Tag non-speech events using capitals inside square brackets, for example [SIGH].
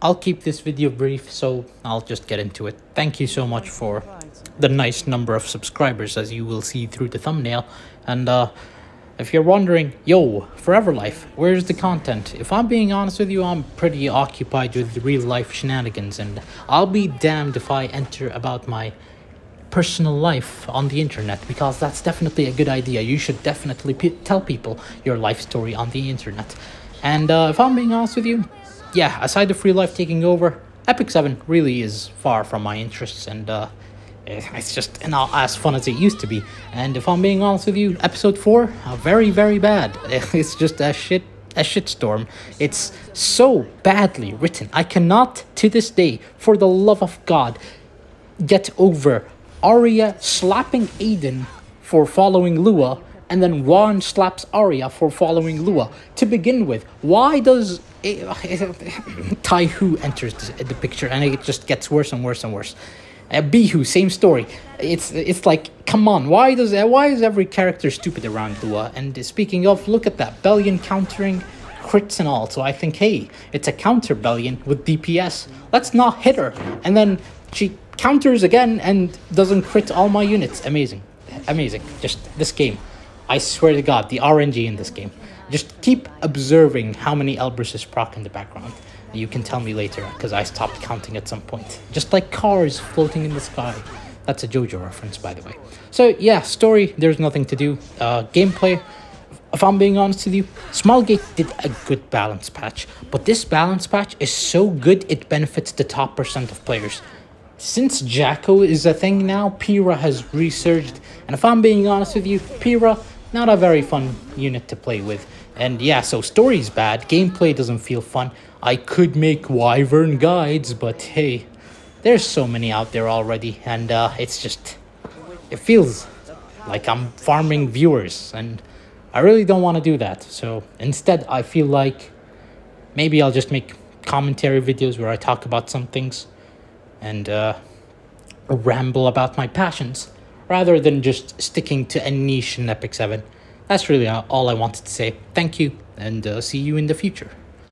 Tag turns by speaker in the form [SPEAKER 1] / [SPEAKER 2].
[SPEAKER 1] I'll keep this video brief, so I'll just get into it. Thank you so much for the nice number of subscribers, as you will see through the thumbnail. And uh, if you're wondering, yo, Forever Life, where's the content? If I'm being honest with you, I'm pretty occupied with real life shenanigans, and I'll be damned if I enter about my personal life on the internet because that's definitely a good idea. You should definitely tell people your life story on the internet. And uh, if I'm being honest with you, yeah, aside the free life taking over, Epic 7 really is far from my interests and uh, it's just not as fun as it used to be. And if I'm being honest with you, episode 4, uh, very, very bad. [LAUGHS] It's just a shit a shitstorm. It's so badly written. I cannot, to this day, for the love of God, get over Arya slapping Aiden for following Lua, and then Juan slaps Arya for following Lua. To begin with, why does [COUGHS] Taihu enters the picture and it just gets worse and worse and worse. Uh, Bihu, same story. It's it's like, come on, why does why is every character stupid around Lua? And speaking of, look at that Belian countering crits and all. So I think, hey, it's a counter Belian with DPS. Let's not hit her. And then she counters again and doesn't crit all my units. Amazing, amazing. Just this game. I swear to God, the RNG in this game. Just keep observing how many Elbrises proc in the background. You can tell me later, because I stopped counting at some point. Just like cars floating in the sky. That's a JoJo reference, by the way. So yeah, story, there's nothing to do. Uh, gameplay, if I'm being honest with you, Smilegate did a good balance patch. But this balance patch is so good, it benefits the top percent of players. Since Jackal is a thing now, Pyrrha has resurged. And if I'm being honest with you, Pyrrha, not a very fun unit to play with. And yeah, so story's bad, gameplay doesn't feel fun. I could make Wyvern guides, but hey, there's so many out there already, and uh, it's just, it feels like I'm farming viewers, and I really don't want to do that. So instead, I feel like maybe I'll just make commentary videos where I talk about some things and uh, ramble about my passions rather than just sticking to a niche in Epic 7 that's really all I wanted to say. Thank you, and uh, see you in the future.